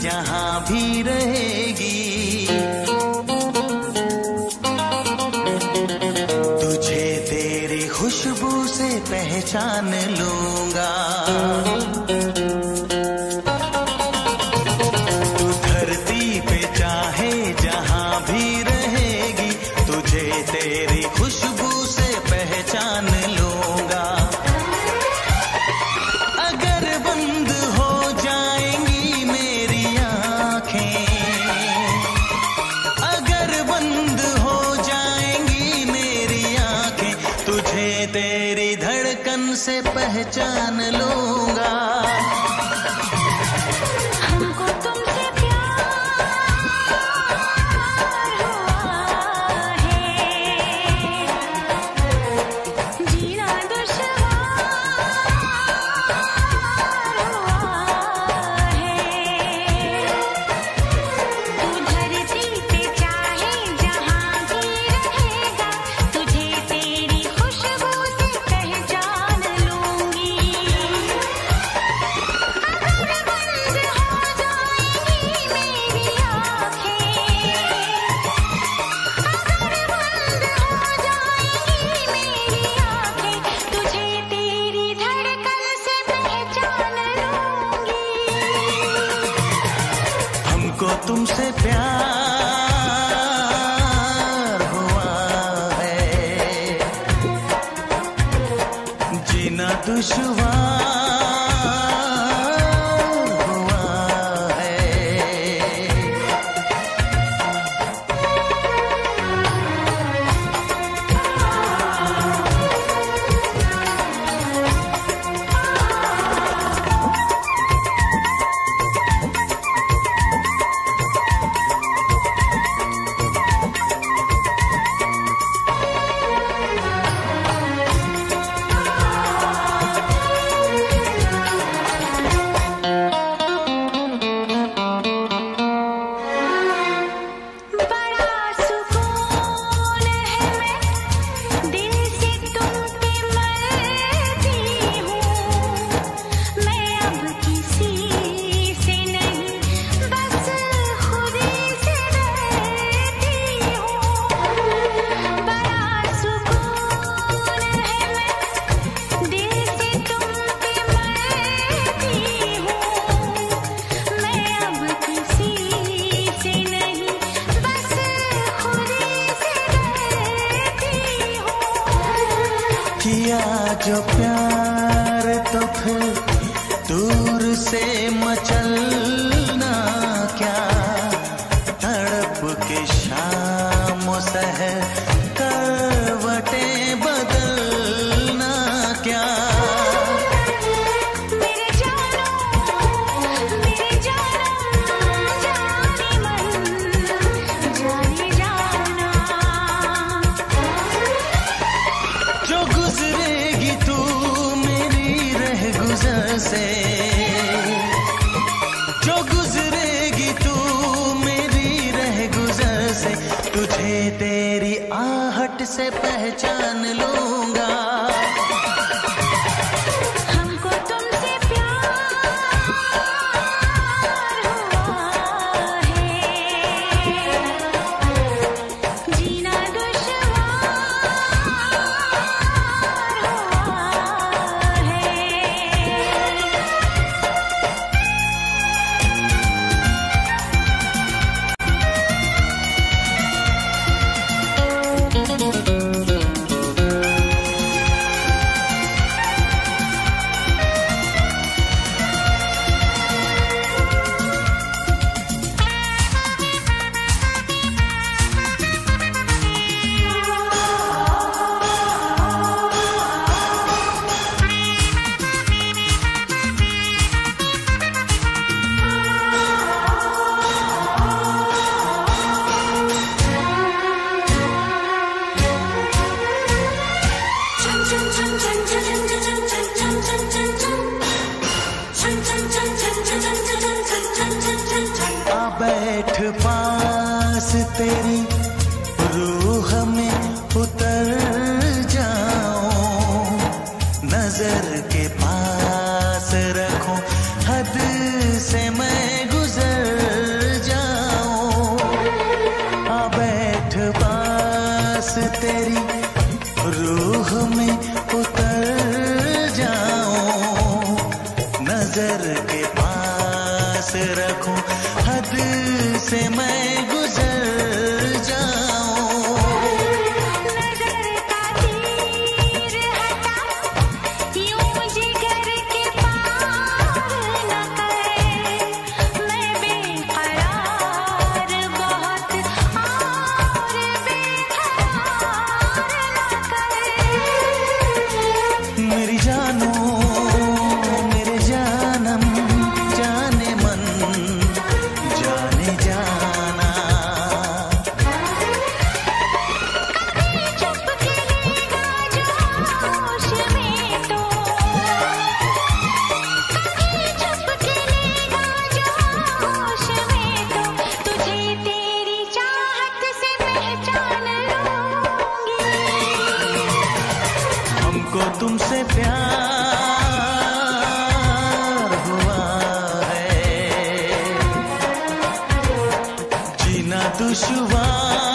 जहाँ भी रहेगी। तुझे तेरी खुशबू से पहचान लूँगा। तेरी धड़कन से पहचान लूँगा। तुमसे प्यार हुआ है। जीना दुश्वार जो प्यार तो फिर दूर से मचल से पहचान लो। पास तेरी प्यार हुआ है। जीना दुश्वार